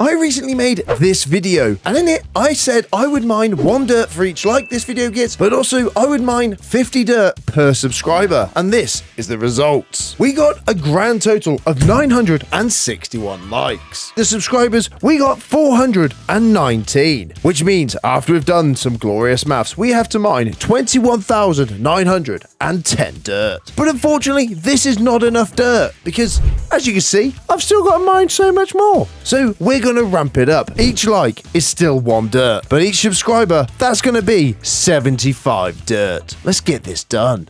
I recently made this video, and in it, I said I would mine one dirt for each like this video gets, but also I would mine 50 dirt per subscriber. And this is the results. We got a grand total of 961 likes. The subscribers, we got 419, which means after we've done some glorious maths, we have to mine 21,910 dirt. But unfortunately, this is not enough dirt, because as you can see, I've still got to mine so much more. So we're going to ramp it up. Each like is still one dirt, but each subscriber, that's going to be 75 dirt. Let's get this done.